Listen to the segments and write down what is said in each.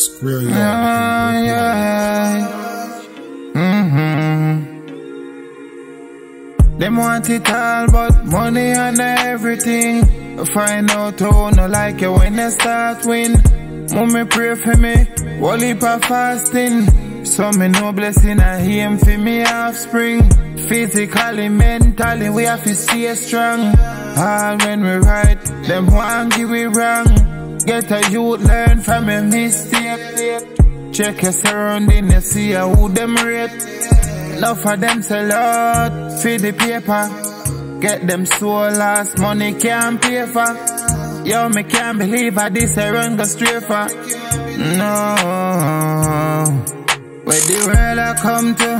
Square Yawd. Yeah, yeah. Mm-hmm. Them want it all, but money and everything. Find out who no like you when they start win. Mommy pray for me, whole heap of fasting. So me no blessing I him for me offspring. Physically, mentally, we have to stay strong. All when we right, them want give we wrong. Get a youth learn from a mistake. Check your surrounding, you see who them rate. Love for them sell out feed the paper. Get them so lost, money can't pay for. Yo, me can't believe I this I run go straight for. No, where the world I come to,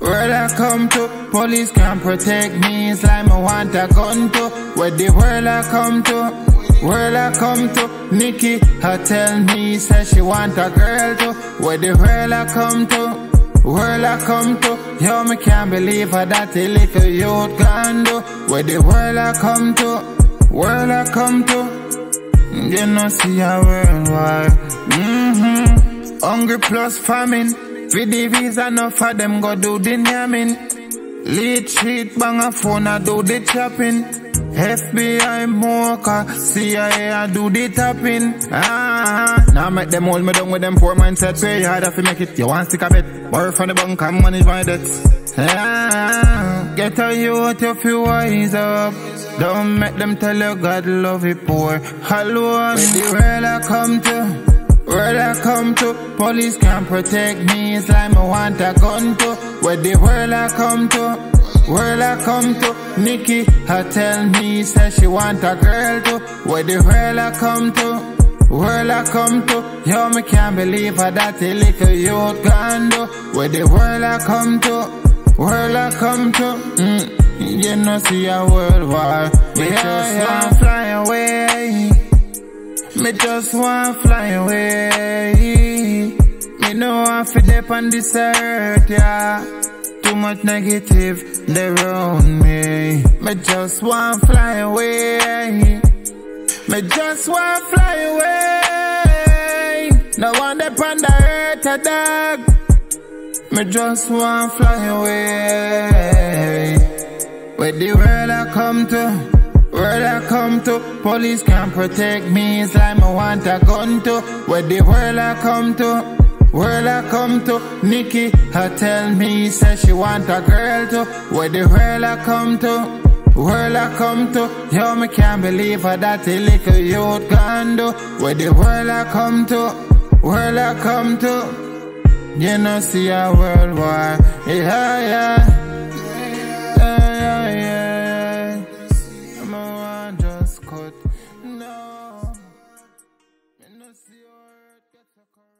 world I come to. Police can't protect me, it's like I want a gun to. Where the world I come to, world I come to. Nikki, her tell me, say she want a girl to. Where the world I come to. World I come to, yo me can't believe how that a little youth can do. Where the world I come to, world I come to, you know see a worldwide. Mm-hmm. Hungry plus famine, for the visa enough for them go do the yamming. Lead sheet bang a phone I do the chopping. FBI mocha, CIA I do the tapping. Ah, now make them hold me down with them poor mindset. Pay harder to make it. You want stick a bit? Borrow from the bank and manage my debts. Ah, get a youth if you wise up. Don't make them tell you God love you poor. Hello, the world I come to. Where I come to, police can't protect me, it's like I want a gun to. Where the world I come to, world I come to. Nikki, her tell me, say she want a girl to. Where the world I come to, world I come to. Yo, me can't believe how that a little youth can do. Where the world I come to, world I come to. Mm, you know, see a world war. Me yeah, just yeah. want fly away. Me just want fly away. Me no want fi dip on this earth, yeah. Too much negative they around me. Me just want fly away. Me just want fly away. No one dip on earth, a dog. Me just want fly away. Where the world I come to. World I come to, police can't protect me, it's like I want a gun to. Where the world I come to, World I come to, Nikki, her tell me, say she want a girl to. Where the world I come to, Where I come to. Yo, me can't believe her that a little youth can do. Where the world I come to, Where I come to. You know, see a world war. Yeah, yeah. Yeah, yeah, yeah. yeah. I'm a one just cut. No. See a world.